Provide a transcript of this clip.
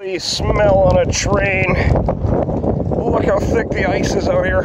The smell on a train. Oh, look how thick the ice is out here.